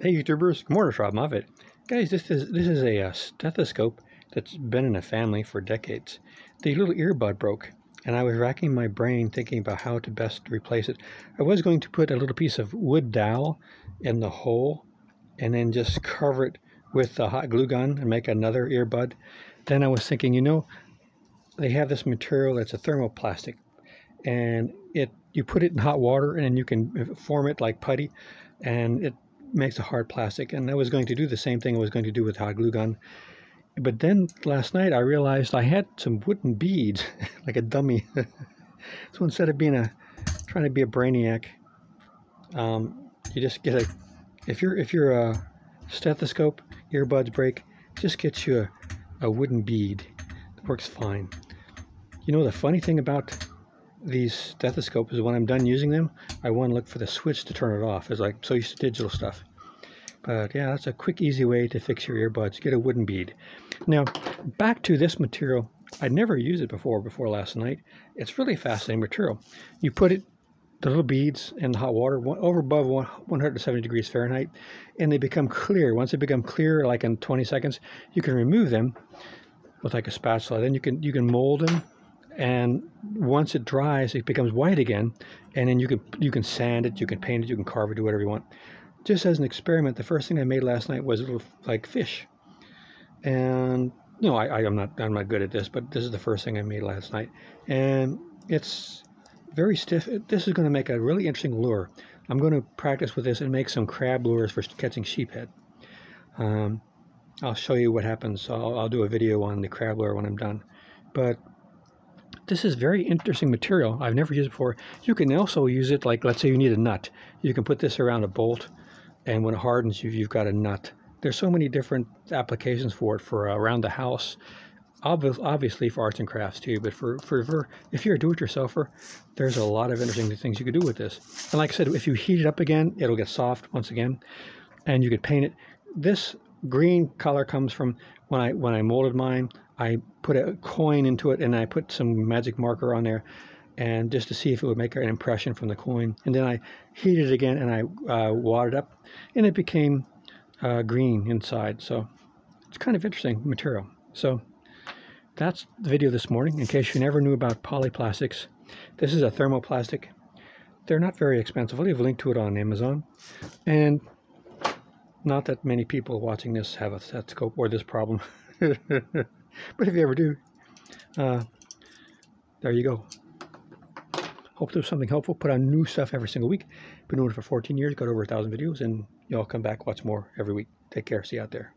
Hey YouTubers, Robb Moffett. Guys, this is this is a, uh stethoscope that's been in the family for decades. The little earbud broke, and I was racking my brain thinking about how to best replace it. I was going to put a little piece of wood dowel in the hole, and then just cover it with a hot glue gun and make another earbud. Then I was thinking, you know, they have this material that's a thermoplastic, and it you put it in hot water and then you can form it like putty, and it makes a hard plastic. And I was going to do the same thing I was going to do with hot glue gun. But then last night I realized I had some wooden beads, like a dummy. so instead of being a trying to be a brainiac, um, you just get a if you're if you're a stethoscope earbuds break, just get you a, a wooden bead. It works fine. You know the funny thing about these stethoscopes is when I'm done using them, I want to look for the switch to turn it off. It's like so used to digital stuff. But yeah, that's a quick, easy way to fix your earbuds. Get a wooden bead. Now, back to this material. I'd never used it before, before last night. It's really fascinating material. You put it, the little beads in the hot water, over above 170 degrees Fahrenheit, and they become clear. Once they become clear, like in 20 seconds, you can remove them with like a spatula. Then you can you can mold them and once it dries it becomes white again and then you can you can sand it you can paint it you can carve it do whatever you want. Just as an experiment the first thing i made last night was a little like fish. And you know I, I am not i'm not good at this but this is the first thing i made last night. And it's very stiff. This is going to make a really interesting lure. I'm going to practice with this and make some crab lures for catching sheephead. Um, i'll show you what happens. I'll, I'll do a video on the crab lure when i'm done. But this is very interesting material. I've never used it before. You can also use it like, let's say you need a nut. You can put this around a bolt, and when it hardens, you, you've got a nut. There's so many different applications for it for uh, around the house. Obviously for arts and crafts too, but for, for, for if you're a do-it-yourselfer, there's a lot of interesting things you could do with this. And like I said, if you heat it up again, it'll get soft once again, and you could paint it. This green color comes from when I when I molded mine. I put a coin into it and I put some magic marker on there and just to see if it would make an impression from the coin. And then I heated it again and I uh, up and it became uh, green inside. So it's kind of interesting material. So that's the video this morning. In case you never knew about Polly Plastics, this is a thermoplastic. They're not very expensive. I'll leave a link to it on Amazon. And not that many people watching this have a stethoscope or this problem. But if you ever do, uh, there you go. Hope there's something helpful. Put on new stuff every single week. Been doing it for 14 years, got over a thousand videos, and y'all come back, watch more every week. Take care. See you out there.